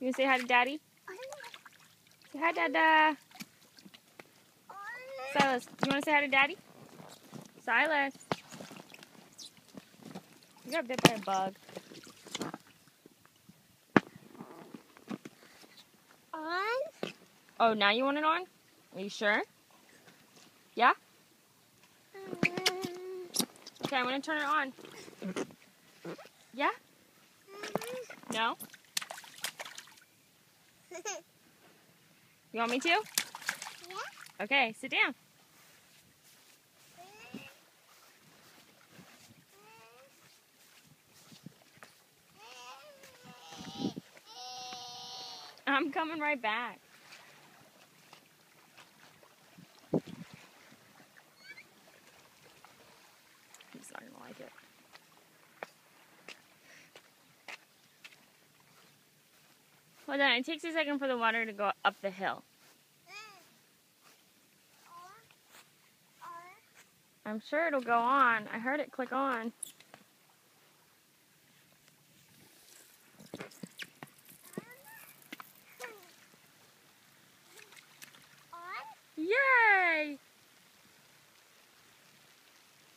You to say hi to Daddy? Say hi, Dada. Silas, you want to say hi to Daddy? Silas. You got bit by a bug. On? Oh, now you want it on? Are you sure? Yeah? Um. Okay, I'm to turn it on. Yeah? Mm-hmm. No? You want me to? Yeah. Okay, sit down. I'm coming right back. He's not gonna like it. Well then, it takes a second for the water to go up the hill. I'm sure it'll go on. I heard it click on. Yay!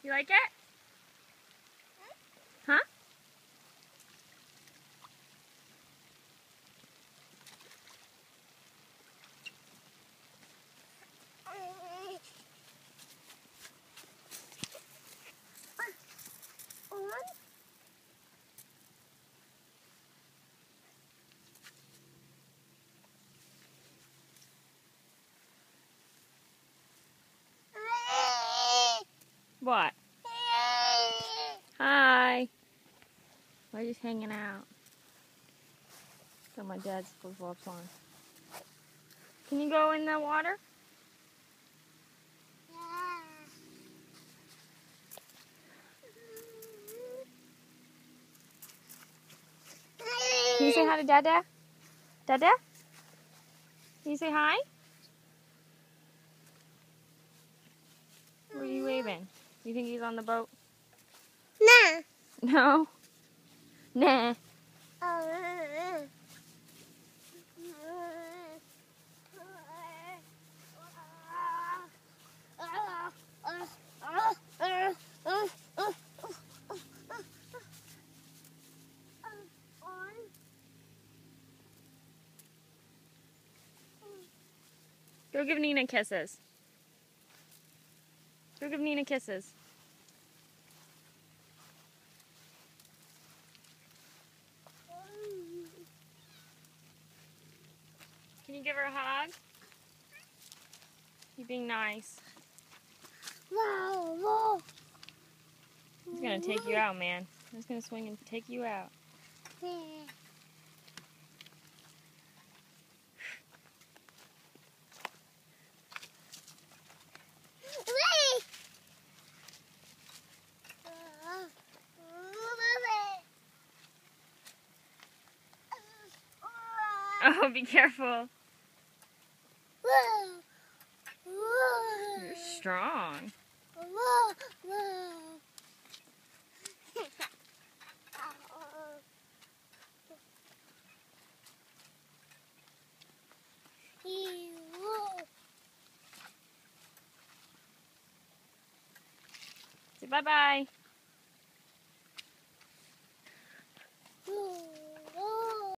You like it? What? Hi. We're just hanging out. Got my dad's flip flops on. Can you go in the water? Can you say hi to Dada? Dada? Can you say hi? Where are you waving? You think he's on the boat? Nah. No. Nah. Go give Nina kisses. Go give Nina kisses. Can you give her a hug? You being nice. He's gonna take you out, man. He's gonna swing and take you out. Oh, be careful. Whoa. Whoa. You're strong. Whoa. Say bye-bye.